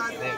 Đấy.